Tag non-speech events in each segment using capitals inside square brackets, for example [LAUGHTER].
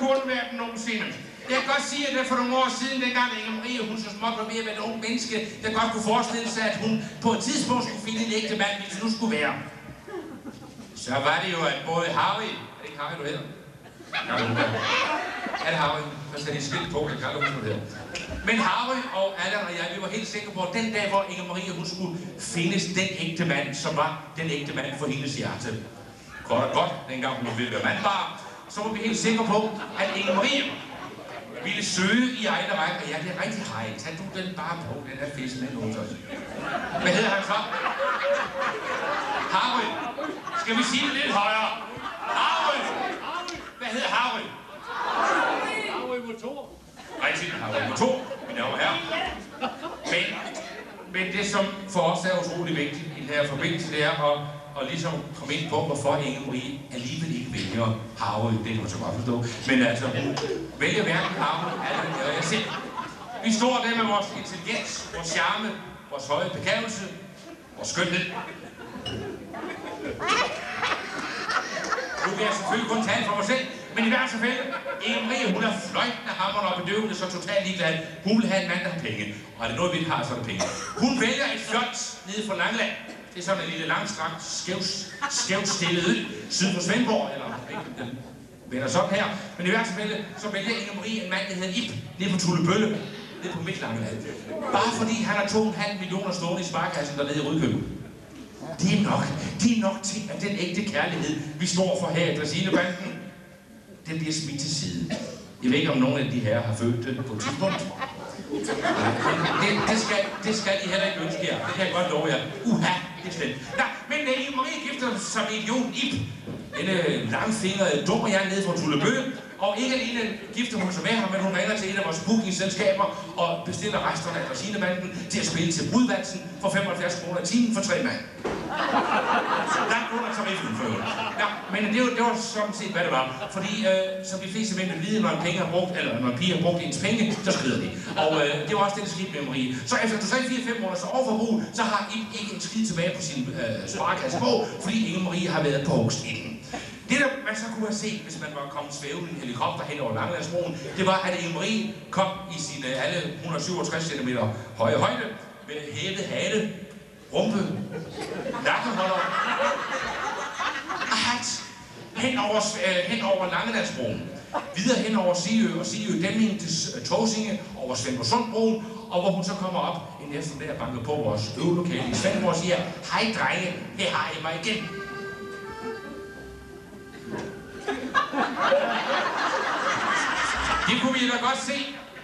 kornverden nogensinde. Jeg kan godt sige, at det for nogle år siden, dengang Inge Marie, hun så småt var ved at være en ung menneske, der godt kunne forestille sig, at hun på et tidspunkt skulle finde en ægte mand, hvis det nu skulle være. Så var det jo, at både Harry, er det ikke Harry, du hedder? Er det Harry? Der sætter de skilt på, jeg kan aldrig huske, det hedder. Men Harry og Allan og jeg, vi var helt sikre på, at den dag, hvor Inge Marie hun skulle findes den ægte mand, som var den ægte mand for hendes hjerte. Godt og godt, dengang hun ville være mandbar, så var vi helt sikre på, at Inge Marie ville søge i egne rækker. Ja, det er rigtig hej. Tag du den bare på, den her fisk med hos os. Hvad hedder han så? Harry. Skal vi sige det lidt højere? Harry! Hvad hedder Harry? Harry Motor. Rigtigt, Harry Motor, damer og herrer. Men, men det, som for os er utrolig vigtigt i den her forbindelse, det er at, og ligesom komme ind på, hvorfor Inge Marie alligevel ikke vælger Harvey. Det kan man så godt forstå. Men altså, hun vælger hverken Harry eller jeg selv. Vi står der med vores intelligens, vores charme, vores høje begavelse, vores skønhed. Nu vil jeg selvfølgelig kun tale for mig selv, men i hvert fald, Inge Marie, hun er fløjtende hammerende og bedøvende, så totalt ligeglad. Hun vil have en mand, der har penge. Og er det noget, vi ikke har, så er det penge. Hun vælger et fjols nede fra Langland. Det er sådan en lille langstrakt, skævt, skævt stillet ø, syd for Svendborg, eller ikke, den vender sådan her. Men i hvert fald, så vælger Inge Marie en mand, der hedder Ip, nede på Tullebølle, nede på Midtlangeland. Bare fordi han har 2,5 millioner stående i sparkassen dernede i Rødkøben. Det er nok. Det er nok til, at den ægte kærlighed, vi står for her i Drasinebanden, den bliver smidt til side. Jeg ved ikke, om nogen af de her har følt det på et tidspunkt. [LAUGHS] Det, det, skal, det skal I heller ikke ønske jer. Det kan jeg godt love jer. Uha, det er slemt. Nå, men uh, Inge Marie gifter sig med idioten Ip. Denne langfingrede dummer jeg nede fra Tullebø. Og ikke alene gifter hun sig med ham, men hun ringer til et af vores bookingselskaber og bestiller resterne af Drasinebanden til at spille til Brudvalsen for 75 kroner i timen for tre mand. Langt under tariffen for øvrigt. Ja, men det var, det var sådan set, hvad det var. Fordi, øh, som de fleste mænd vil vide, når en, penge har brugt, eller når en pige har brugt ens penge, så skrider de. Og øh, det var også det, der skete med Marie. Så efter 3-4-5 måneder så overforbrug, så har I ikke en skid tilbage på sin øh, sparekasse på, fordi Inge Marie har været på hugst inden. Det, der man så kunne have set, hvis man var kommet svævende i en helikopter hen over Langelandsbroen, det var, at Inge Marie kom i sin øh, alle 167 cm høje højde, med hævet hale, rumpe, nakkeholder og hat hen over, øh, hen over Langelandsbroen. Videre hen over Sigø og Sigø Dæmning til S- øh, Tåsinge over Svendborgsundbroen, og hvor hun så kommer op en eftermiddag og banker på vores øvelokale i Svendborg og siger, hej drenge, her har I mig igen. Kunne vi da godt se.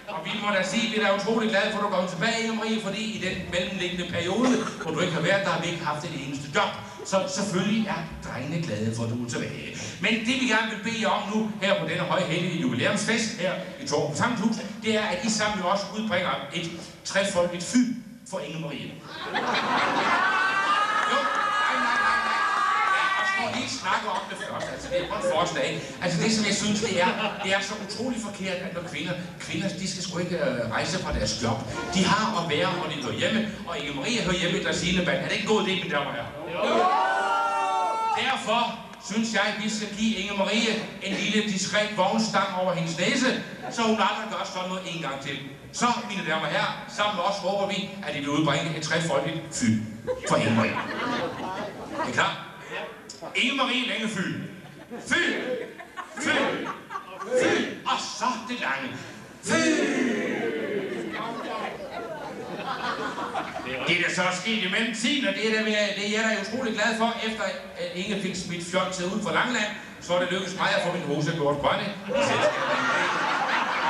Og vi må da sige, at vi er da utrolig glade for, at du kommer tilbage, Inge Marie, fordi i den mellemliggende periode, hvor du ikke har været der, har vi ikke haft et eneste job. Så selvfølgelig er drengene glade for, at du er tilbage. Men det vi gerne vil bede jer om nu, her på denne højhellige jubilæumsfest, her i Torben Samthus, det er, at I sammen med os udbringer et trefoldigt fy for Inge Marie. Jo, nej, nej, nej, nej. Og vi lige snakke om det først. Altså, det er kun forslag. Altså, det som jeg synes, det er, det er så utrolig forkert, at når kvinder, kvinder, de skal sgu ikke øh, rejse fra deres job. De har at være, hvor de hører hjemme, og Inge Marie hører hjemme i Drasineband. Er det ikke en god idé, damer og herrer? Derfor synes jeg, at vi skal give Inge Marie en lille diskret vognstang over hendes næse, så hun aldrig gør sådan noget en gang til. Så, mine damer og herrer, sammen med os håber vi, at I vil udbringe et trefoldigt fy for Inge Marie. Er I klar? Inge Marie Længefy. Fy! Fy! Fy! Og så det lange. Fy! Det er da så sket i mellemtiden, og det er, der, det er jeg da utrolig glad for, efter at Inge fik smidt fjolset ud fra Langland, så er det lykkedes mig at få min hose gjort grønne i selskabet.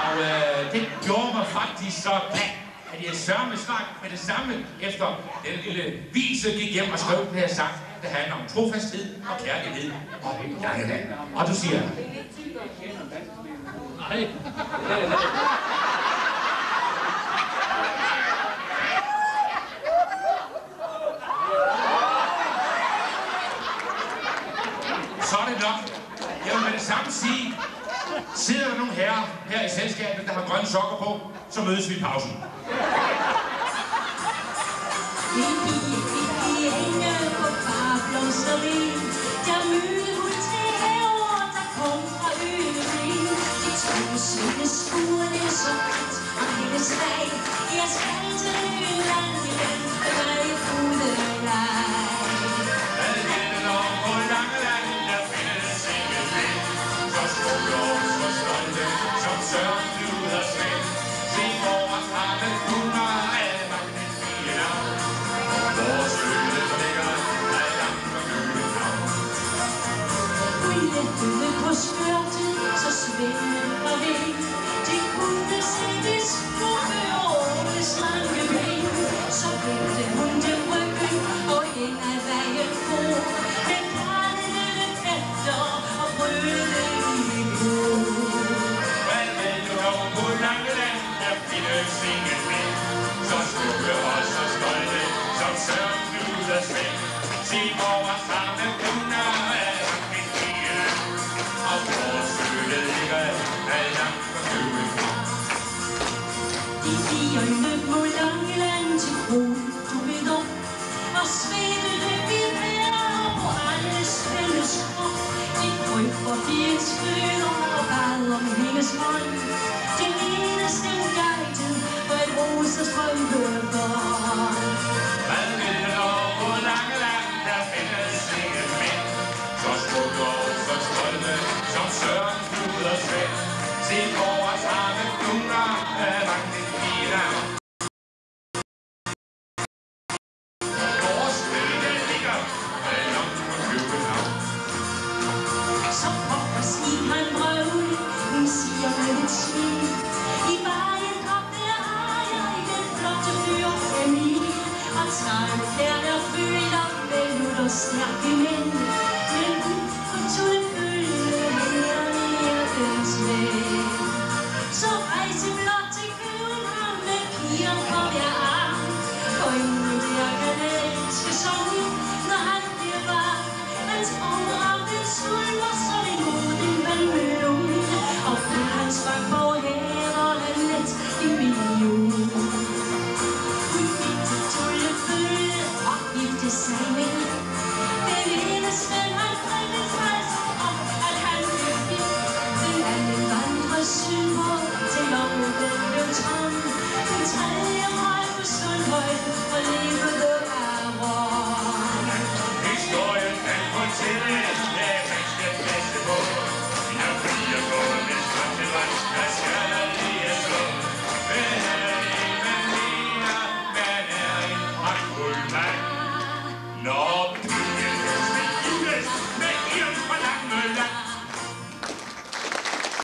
Og øh, det gjorde mig faktisk så glad, at jeg sørme snart med det samme, efter den lille vise gik hjem og skrev den her sang, der handler om trofasthed og kærlighed og Langeland. Og du siger, Nej. så er det nok. Jeg vil med det samme sige, sidder der nogle herrer her i selskabet, der har grønne sokker på, så mødes vi i pausen. see. Krøb for